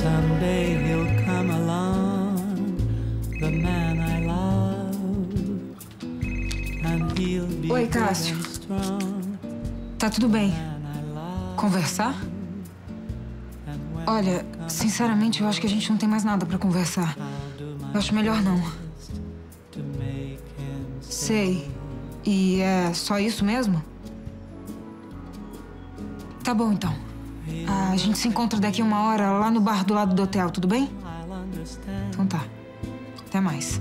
Someday he'll come along, the man I love, and he'll be Oi, Cássio. Tá tudo bem. Conversar? Olha, sinceramente, eu acho que a gente não tem mais nada pra conversar. Eu acho melhor não. Sei. E é só isso mesmo? Tá bom, então. A gente se encontra daqui uma hora lá no bar do lado do hotel, tudo bem? Então tá. Até mais.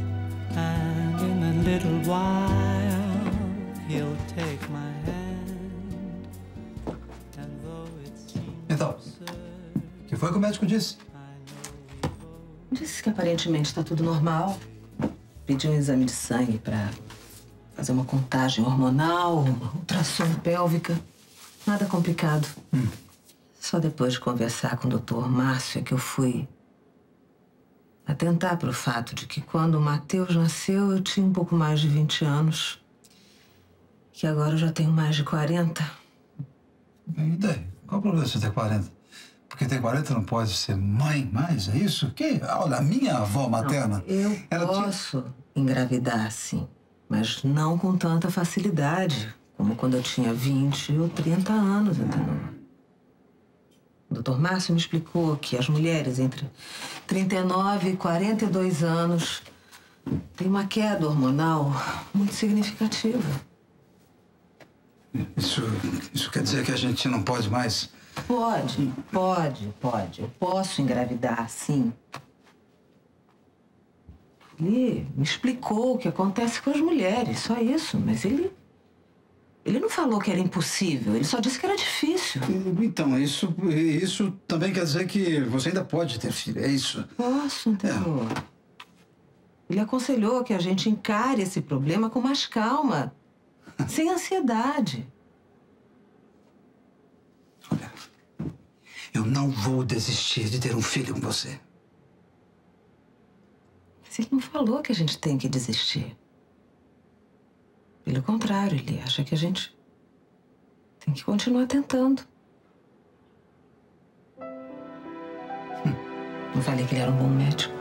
Então, o que foi que o médico disse? Disse que aparentemente está tudo normal. Pediu um exame de sangue para fazer uma contagem hormonal, uma ultrassom pélvica. Nada complicado. Só depois de conversar com o doutor Márcio é que eu fui atentar para o fato de que quando o Matheus nasceu eu tinha um pouco mais de 20 anos. Que agora eu já tenho mais de 40. E daí? Qual o problema de você ter 40? Porque ter 40 não pode ser mãe mais, é isso? Que? Olha, a minha avó materna. Eu ela tinha- posso engravidar, sim, mas não com tanta facilidade como quando eu tinha 20 ou 30 anos, entendeu? O doutor Márcio me explicou que as mulheres entre 39 e 42 anos têm uma queda hormonal muito significativa. Isso, isso quer dizer que a gente não pode mais. Pode, pode, pode. Eu posso engravidar, sim. Ele me explicou o que acontece com as mulheres, só isso. Mas ele. Ele não falou que era impossível, ele só disse que era difícil. Então, isso, isso também quer dizer que você ainda pode ter filho, é isso? Posso, entendeu? Ele aconselhou que a gente encare esse problema com mais calma, sem ansiedade. Olha, eu não vou desistir de ter um filho com você. Mas ele não falou que a gente tem que desistir. Pelo contrário, ele acha que a gente tem que continuar tentando. Hum, Não falei que ele era um bom médico.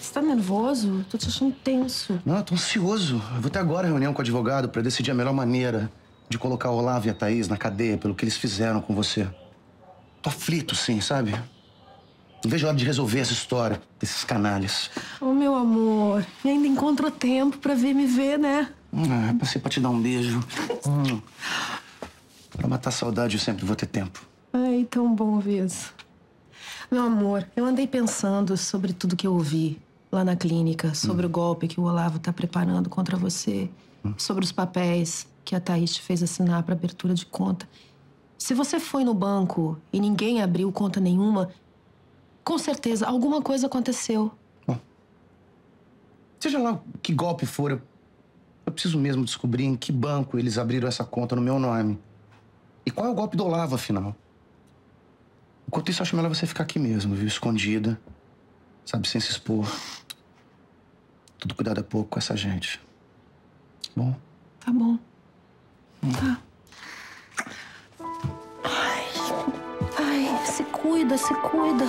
Você tá nervoso? Tô te achando tenso. Não, eu tô ansioso. Eu vou ter agora reunião com o advogado pra decidir a melhor maneira de colocar o Olavo e a Thaís na cadeia pelo que eles fizeram com você. Tô aflito, sim, sabe? Não vejo a hora de resolver essa história desses canalhas. Oh, meu amor. E ainda encontrou tempo pra vir me ver, né? Ah, passei pra te dar um beijo. Hum. Pra matar a saudade, eu sempre vou ter tempo. Ai, tão bom ver isso. Meu amor, eu andei pensando sobre tudo que eu ouvi lá na clínica, sobre o golpe que o Olavo tá preparando contra você, sobre os papéis que a Thaís te fez assinar pra abertura de conta. Se você foi no banco e ninguém abriu conta nenhuma, com certeza alguma coisa aconteceu. Seja lá que golpe for, eu, eu preciso mesmo descobrir em que banco eles abriram essa conta no meu nome. E qual é o golpe do Olavo, afinal? Enquanto isso, acho melhor você ficar aqui mesmo, viu? Escondida. Sabe, sem se expor. Tudo cuidado a pouco com essa gente. Bom? Tá bom. Tá. cuida, se cuida.